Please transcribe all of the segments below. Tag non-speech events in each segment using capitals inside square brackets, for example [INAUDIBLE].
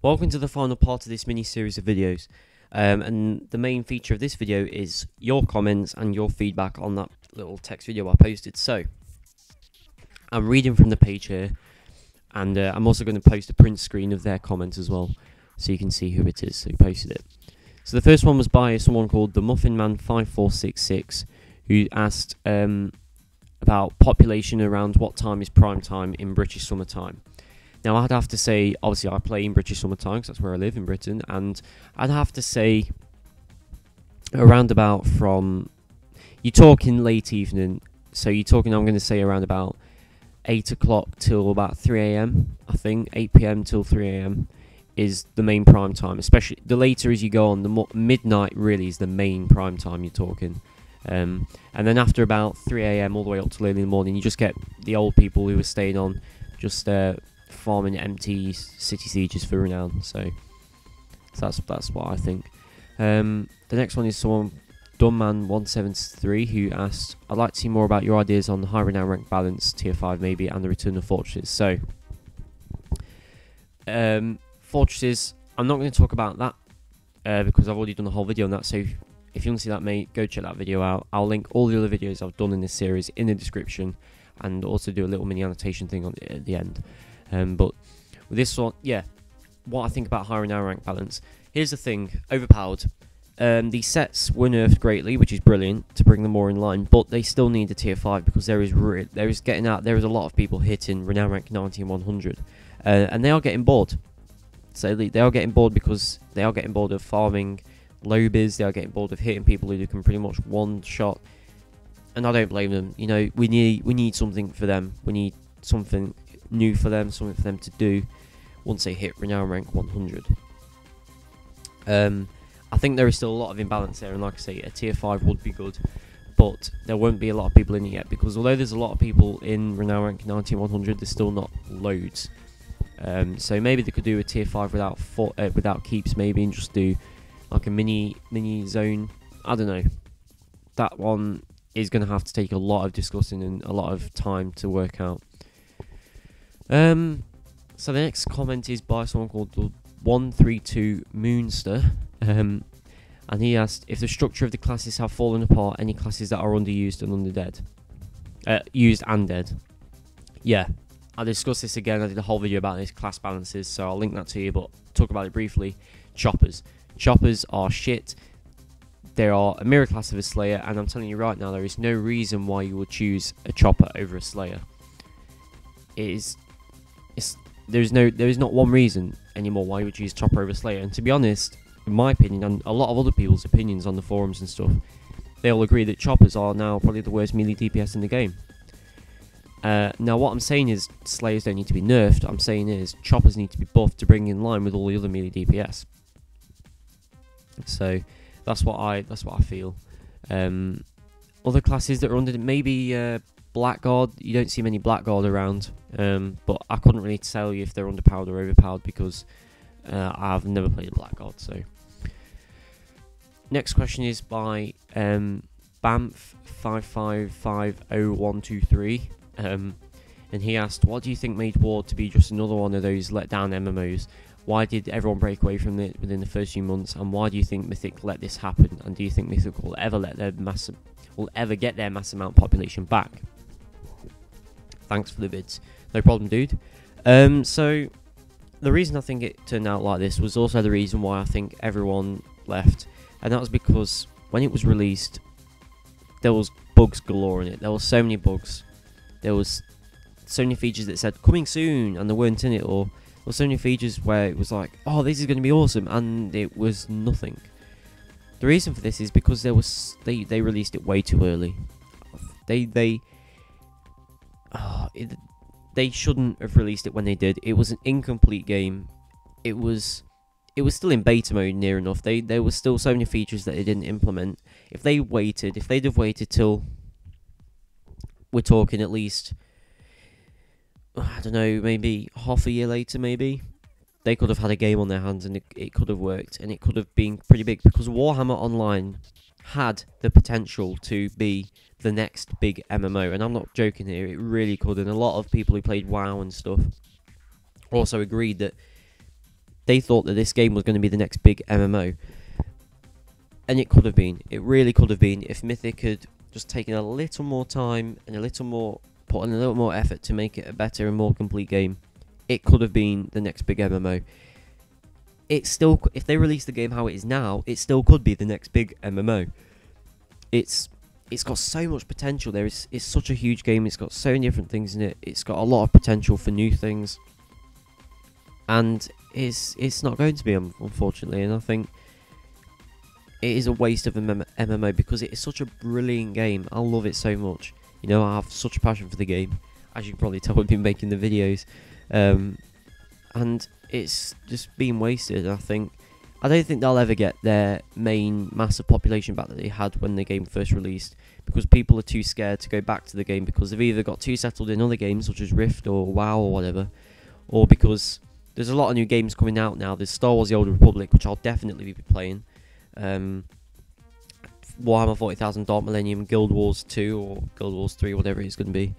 Welcome to the final part of this mini series of videos. Um, and the main feature of this video is your comments and your feedback on that little text video I posted. So, I'm reading from the page here, and uh, I'm also going to post a print screen of their comments as well, so you can see who it is who posted it. So the first one was by someone called the Muffin Man 5466, who asked um, about population around what time is prime time in British summertime. Now, I'd have to say, obviously, I play in British summertime because that's where I live in Britain, and I'd have to say around about from you're talking late evening, so you're talking. I'm going to say around about eight o'clock till about three a.m. I think eight p.m. till three a.m. is the main prime time. Especially the later as you go on, the more midnight really is the main prime time you're talking. Um, and then after about 3 a.m. all the way up to early in the morning, you just get the old people who are staying on, just uh, farming empty city sieges for renown. So, that's that's what I think. Um, the next one is someone Dumbman173 who asked, "I'd like to see more about your ideas on the high renown rank balance, tier five maybe, and the return of fortresses." So, um, fortresses. I'm not going to talk about that uh, because I've already done a whole video on that. So, if you want to see that, mate, go check that video out. I'll link all the other videos I've done in this series in the description, and also do a little mini annotation thing on at the end. Um, but this one, yeah, what I think about high renown rank balance. Here's the thing: overpowered. Um, these sets were nerfed greatly, which is brilliant to bring them more in line, but they still need a tier five because there is re- there is getting out there is a lot of people hitting renown rank 90 and 100, uh, and they are getting bored. So they, they are getting bored because they are getting bored of farming lobies. They are getting bored of hitting people who can pretty much one shot, and I don't blame them. You know, we need we need something for them. We need something new for them, something for them to do once they hit renown rank 100. Um, I think there is still a lot of imbalance there, and like I say, a tier 5 would be good, but there won't be a lot of people in it yet because although there's a lot of people in renown rank 90 and 100, there's still not loads. Um, so maybe they could do a tier 5 without uh, without keeps, maybe, and just do like a mini mini zone. I don't know. That one is going to have to take a lot of discussing and a lot of time to work out. Um, so the next comment is by someone called the 132 Moonster. Um, and he asked if the structure of the classes have fallen apart, any classes that are underused and underdead. Uh, used and dead. Yeah, I discussed this again. I did a whole video about this class balances, so I'll link that to you, but talk about it briefly. Choppas. Choppas are shit. They are a mirror class of a Slayer, and I'm telling you right now, there is no reason why you would choose a Choppa over a Slayer. It's there's no there is not one reason anymore why you would choose Choppa over Slayer. And to be honest, in my opinion, and a lot of other people's opinions on the forums and stuff, they all agree that Choppas are now probably the worst melee DPS in the game. Uh, now, what I'm saying is Slayers don't need to be nerfed. I'm saying is Choppas need to be buffed to bring in line with all the other melee DPS. So that's what I that's what I feel. Um, other classes that are under maybe uh, Blackguard. You don't see many Blackguard around, um, but I couldn't really tell you if they're underpowered or overpowered because uh, I've never played a Blackguard. So next question is by um, Bamf five five five zero one two three. Um, and he asked, "What do you think made War to be just another one of those let down MMOs? Why did everyone break away from it within the first few months? And why do you think Mythic let this happen? And do you think Mythic will ever let their mass will ever get their mass amount population back?" Thanks for the bids. No problem, dude. Um, so the reason I think it turned out like this was also the reason why I think everyone left, and that was because when it was released, there was bugs galore in it. There were so many bugs. There was so many features that said coming soon, and they weren't in it, or there were so many features where it was like, oh, this is going to be awesome, and it was nothing. The reason for this is because there was they they released it way too early. They they oh, it, they shouldn't have released it when they did. It was an incomplete game. It was it was still in beta mode near enough. They there was still so many features that they didn't implement. If they waited, if they'd have waited till we're talking at least I don't know, maybe half a year later maybe they could have had a game on their hands and it, it could have worked and it could have been pretty big because Warhammer Online had the potential to be the next big MMO, and I'm not joking here. It really could, and a lot of people who played WoW and stuff also agreed that they thought that this game was going to be the next big MMO, and it could have been. It really could have been if Mythic had just taken a little more time and a little more, put in a little more effort to make it a better and more complete game. It could have been the next big MMO. It still, if they release the game how it is now, it still could be the next big MMO. It's it's got so much potential there. It's, it's such a huge game. It's got so many different things in it. It's got a lot of potential for new things. And it's it's not going to be, unfortunately. And I think it is a waste of an MMO because it is such a brilliant game. I love it so much. You know, I have such a passion for the game, as you can probably tell. I've been making the videos, um, and it's just being wasted. I think I don't think they'll ever get their main massive population back that they had when the game first released because people are too scared to go back to the game because they've either got too settled in other games such as Rift or WoW or whatever, or because there's a lot of new games coming out now. There's Star Wars: The Old Republic, which I'll definitely be playing um, Warhammer 40,000 Dark Millennium, Guild Wars 2 or Guild Wars 3, whatever it's going to be.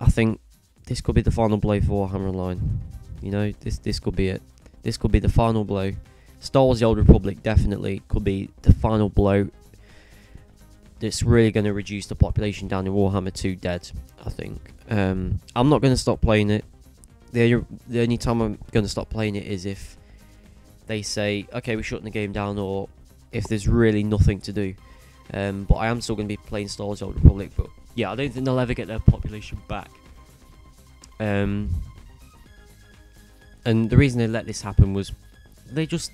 I think this could be the final blow for Warhammer Online. You know, this this could be it. This could be the final blow. Star Wars: The Old Republic definitely could be the final blow. That's really going to reduce the population down in Warhammer 2 dead. I think. Um, I'm not going to stop playing it. The the only time I'm going to stop playing it is if they say, okay, we're shutting the game down, or if there's really nothing to do. Um, but I am still going to be playing Star Wars The Old Republic. But yeah, I don't think they'll ever get their population back. Um, and the reason they let this happen was they just.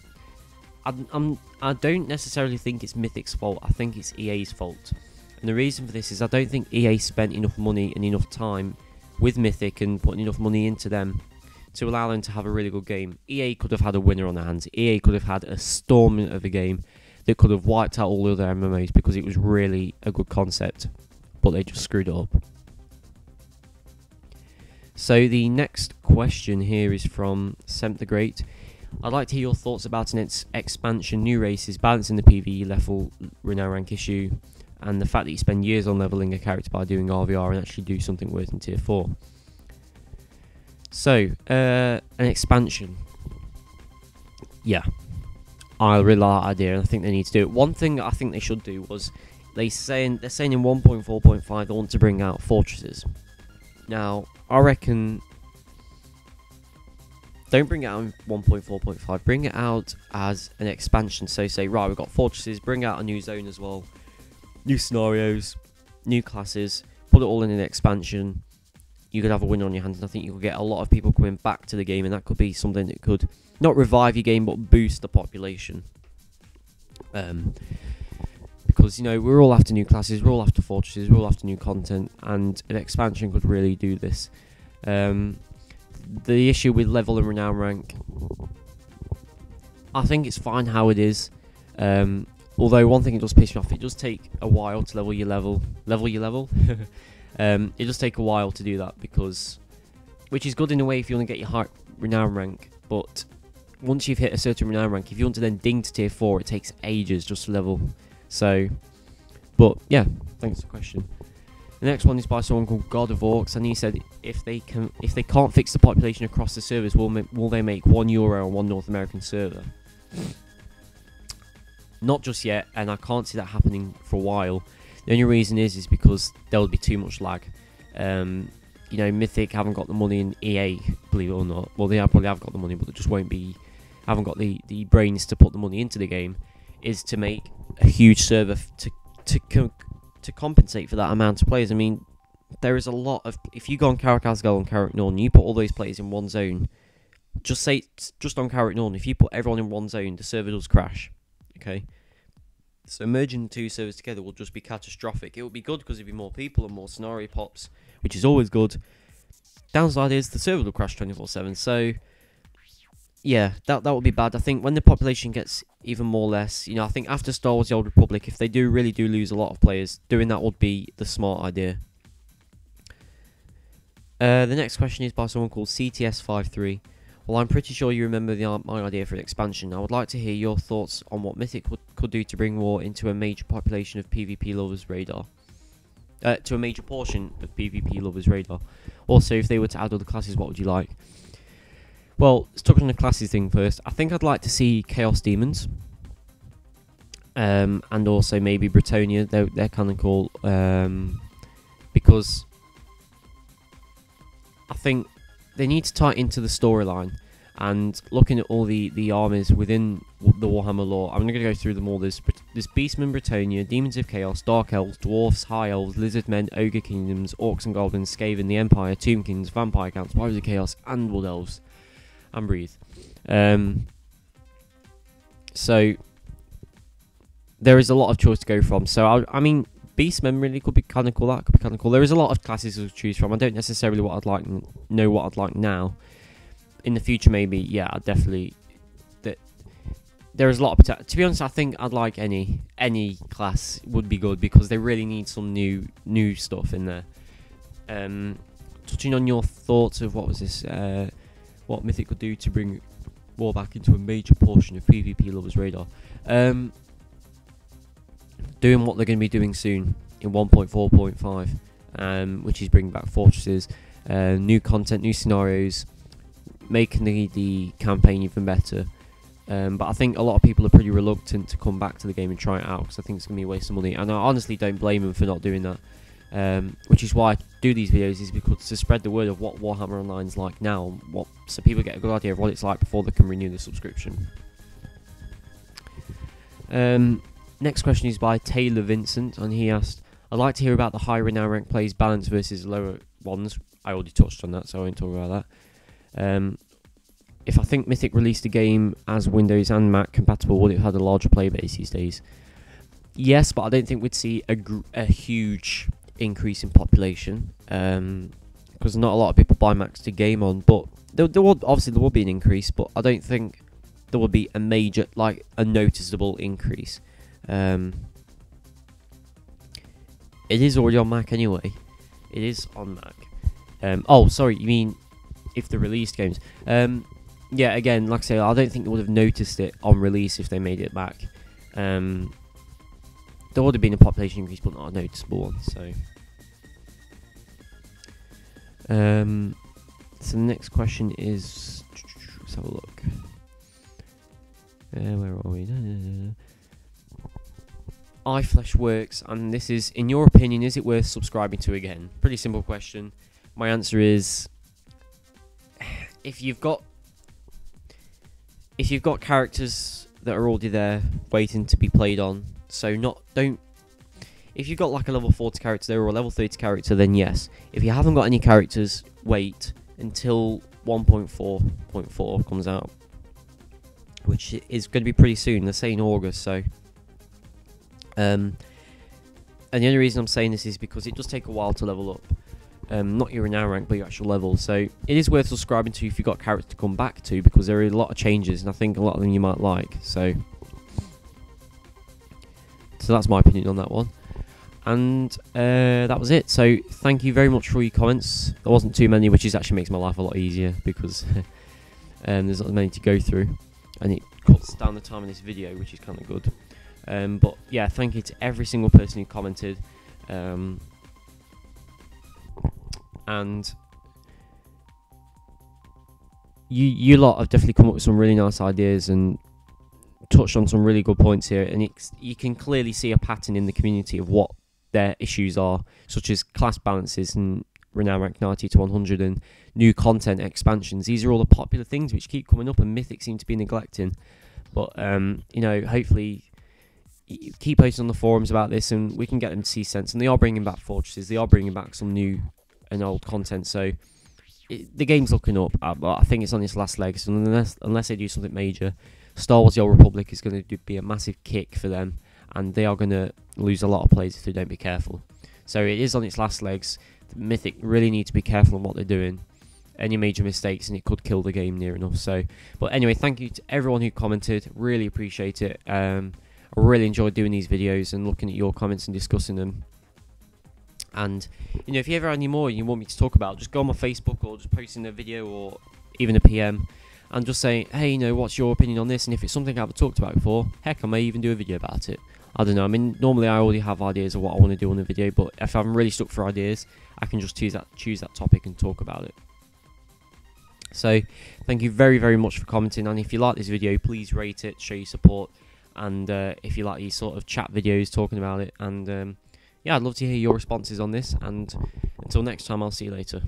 I, I'm, I don't necessarily think it's Mythic's fault. I think it's EA's fault. And the reason for this is I don't think EA spent enough money and enough time with Mythic and putting enough money into them to allow them to have a really good game. EA could have had a winner on their hands. EA could have had a storm of a game that could have wiped out all the other MMOs because it was really a good concept, but they just screwed it up. So the next question here is from Semp the Great. I'd like to hear your thoughts about an ex- expansion, new races, balancing the PvE level, renown rank issue, and the fact that you spend years on leveling a character by doing RVR and actually do something worth in tier 4. So, uh, an expansion. Yeah. I really like that idea and I think they need to do it. One thing I think they should do was they saying they're saying in 1.4.5 they want to bring out fortresses. Now, I reckon don't bring it out in 1.4.5. Bring it out as an expansion. So say, right, we've got fortresses. Bring out a new zone as well, new scenarios, new classes. Put it all in an expansion you could have a winner on your hands, and I think you could get a lot of people coming back to the game, and that could be something that could not revive your game but boost the population. Um, because you know we're all after new classes, we're all after fortresses, we're all after new content, and an expansion could really do this. Um, the issue with level and renown rank, I think it's fine how it is. Um, although one thing it does piss me off, it does take a while to level your level, level your level. [LAUGHS] Um, it does take a while to do that because, which is good in a way if you want to get your high renown rank, but once you've hit a certain renown rank, if you want to then ding to tier 4, it takes ages just to level. So, but yeah, thanks for the question. The next one is by someone called God of Orcs, and he said if they can, if they can't fix the population across the servers, will will they make one Euro on one North American server? Not just yet, and I can't see that happening for a while. The only reason is is because there will be too much lag. Um, you know, Mythic haven't got the money in EA, believe it or not. Well, they probably have got the money, but they just won't be, haven't got the, the brains to put the money into the game. Is to make a huge server to to co- to compensate for that amount of players. I mean, there is a lot of if you go on Carrick Asgard and Carrick Norden, you put all those players in one zone. Just say just on Carrick Norden, if you put everyone in one zone, the server does crash. Okay, so merging the two servers together will just be catastrophic. It will be good because there'll be more people and more scenario pops, which is always good. Downside is the server will crash 24/7. So yeah, that that would be bad. I think when the population gets even more less, you know, I think after Star Wars: The Old Republic, if they do really do lose a lot of players, doing that would be the smart idea. Uh, the next question is by someone called CTS53. Well, I'm pretty sure you remember the, my idea for an expansion. I would like to hear your thoughts on what Mythic would, could do to bring war into a major population of PvP lovers' radar. Uh, to a major portion of PvP lovers' radar. Also, if they were to add other classes, what would you like? Well, let's talk on the classes thing first. I think I'd like to see Chaos Demons. Um, and also maybe Bretonnia. They're, they're kind of cool. Um, because I think they need to tie into the storyline. And looking at all the, the armies within the Warhammer lore, I'm going to go through them all. There's, there's Beastmen, Bretonnia, Demons of Chaos, Dark Elves, Dwarfs, High Elves, Lizard Men, Ogre Kingdoms, Orcs and Goblins, Skaven, the Empire, Tomb Kings, Vampire Counts, Warriors of Chaos, and Wood Elves. And Breathe. Um, so, there is a lot of choice to go from. So, I, I mean, Beastmen really could be kind of cool. That could be kind of cool. There is a lot of classes to choose from. I don't necessarily what I'd like know what I'd like now. In the future, maybe yeah, I definitely. That there is a lot of. To be honest, I think I'd like any any class would be good because they really need some new new stuff in there. Um, touching on your thoughts of what was this, uh, what Mythic could do to bring war back into a major portion of PvP lovers' radar. Um, doing what they're going to be doing soon in 1.4.5, um, which is bringing back fortresses, uh, new content, new scenarios, making the, the campaign even better. Um, but I think a lot of people are pretty reluctant to come back to the game and try it out because I think it's going to be a waste of money. And I honestly don't blame them for not doing that. Um, which is why I do these videos is because to spread the word of what Warhammer Online is like now, what so people get a good idea of what it's like before they can renew the subscription. Um, Next question is by Taylor Vincent, and he asked, I'd like to hear about the high renown rank plays balance versus lower ones. I already touched on that, so I won't talk about that. Um, if I think Mythic released a game as Windows and Mac compatible, would it have had a larger player base these days? Yes, but I don't think we'd see a, a huge increase in population because um, not a lot of people buy Macs to game on. But there, there will obviously there will be an increase, but I don't think there will be a major, like a noticeable increase. Um, it is already on Mac anyway. It is on Mac. Um, oh, sorry, you mean if the released games? Um, yeah, again, like I say, I don't think they would have noticed it on release if they made it back. Um, there would have been a population increase, but not a noticeable one. So, um, so the next question is, let's have a look. Uh, where are we? iFlesh works, and this is, in your opinion, is it worth subscribing to again? Pretty simple question. My answer is, if you've got, if you've got characters that are already there waiting to be played on, so not don't. If you've got like a level 40 character there or a level 30 character, then yes. If you haven't got any characters, wait until 1.4.4 comes out, which is going to be pretty soon. They're saying August, so um, and the only reason I'm saying this is because it does take a while to level up. Um, not your renown rank, but your actual level. So it is worth subscribing to if you've got characters to come back to because there are a lot of changes, and I think a lot of them you might like. So, so that's my opinion on that one. And uh, that was it. So thank you very much for your comments. There wasn't too many, which is actually makes my life a lot easier because [LAUGHS] um, there's not many to go through, and it cuts down the time in this video, which is kind of good. Um, but yeah, thank you to every single person who commented. Um, and you you lot have definitely come up with some really nice ideas and touched on some really good points here. And you can clearly see a pattern in the community of what their issues are, such as class balances and renown rank 90 to 100 and new content expansions. These are all the popular things which keep coming up, and Mythic seem to be neglecting. But um, you know, hopefully keep posting on the forums about this, and we can get them to see sense. And they are bringing back fortresses. They are bringing back some new and old content. So it, the game's looking up. Uh, but I think it's on its last legs. Unless unless they do something major, Star Wars: The Old Republic is going to be a massive kick for them, and they are going to lose a lot of players if they don't be careful. So it is on its last legs. Mythic really need to be careful on what they're doing. Any major mistakes and it could kill the game near enough. So, but anyway, thank you to everyone who commented. Really appreciate it. Um, I really enjoyed doing these videos and looking at your comments and discussing them. And you know, if you ever have any more you want me to talk about, just go on my Facebook or just post in a video or even a PM and just say, hey, you know, what's your opinion on this? And if it's something I haven't talked about before, heck, I may even do a video about it. I don't know. I mean, normally I already have ideas of what I want to do on the video, but if I'm really stuck for ideas, I can just choose that choose that topic and talk about it. So, thank you very, very much for commenting. And if you like this video, please rate it, show your support. And uh, if you like these sort of chat videos talking about it, and um, yeah, I'd love to hear your responses on this. And until next time, I'll see you later.